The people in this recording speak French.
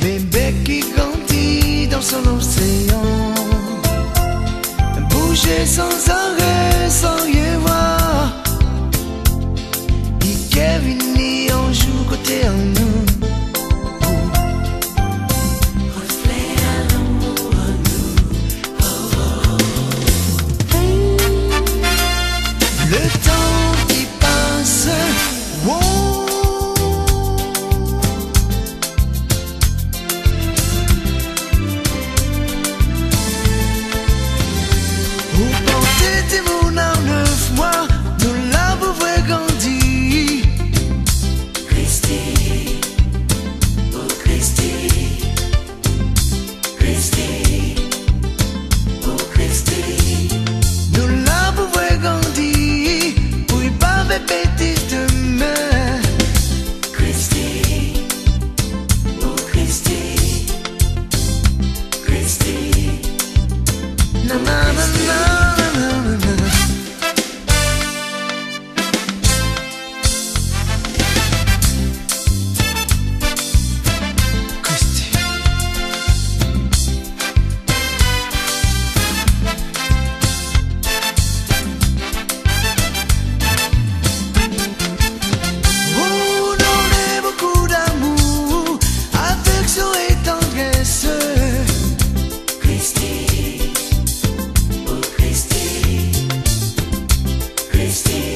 Bébé qui grandit dans son océan, bouger sans arrêt. Christine.